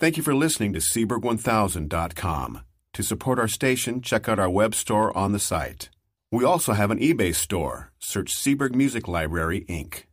Thank you for listening to Seeburg1000.com. To support our station, check out our web store on the site. We also have an eBay store. Search Seeburg Music Library, Inc.